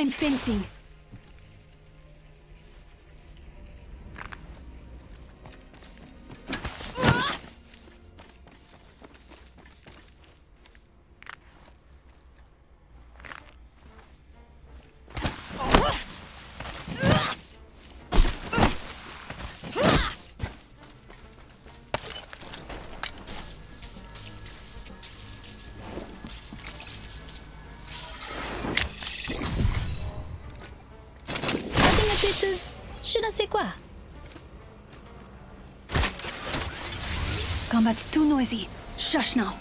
I'm fencing. Je ne sais quoi. Combat's too noisy. Shush now.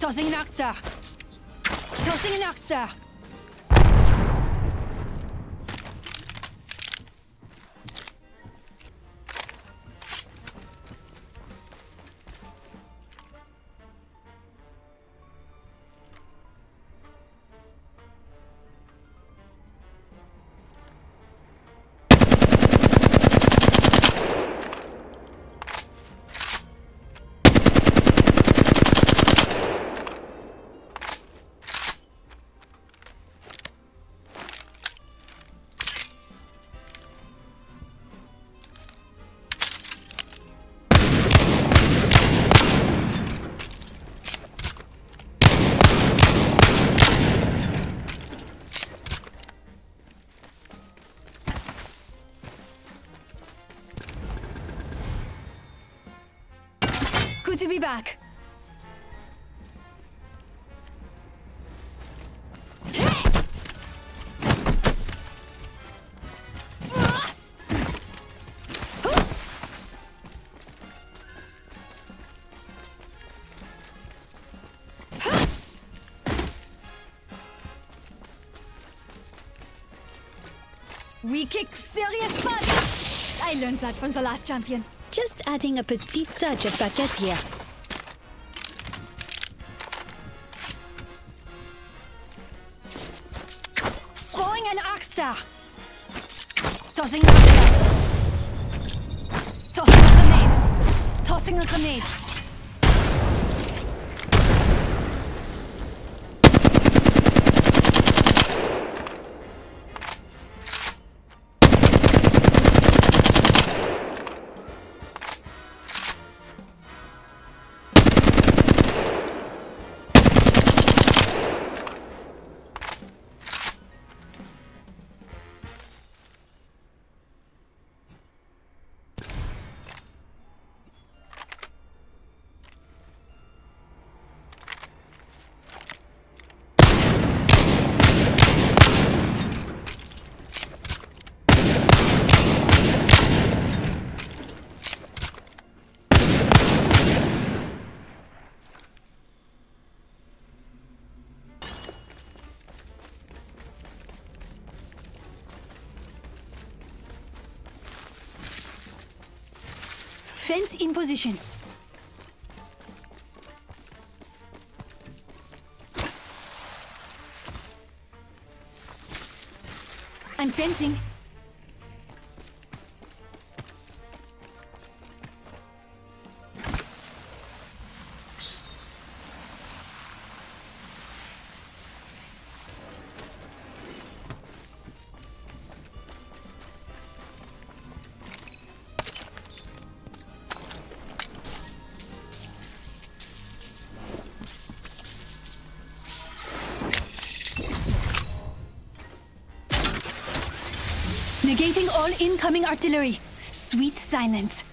Tossing an Arcstar. Tossing an Arcstar. Good to be back. We kick serious butt. I learned that from the last champion. Just adding a petite touch of paquette here. Throwing an star. Tossing a grenade. Tossing a grenade. Tossing a grenade. Fence in position. I'm fencing. Negating all incoming artillery. Sweet silence.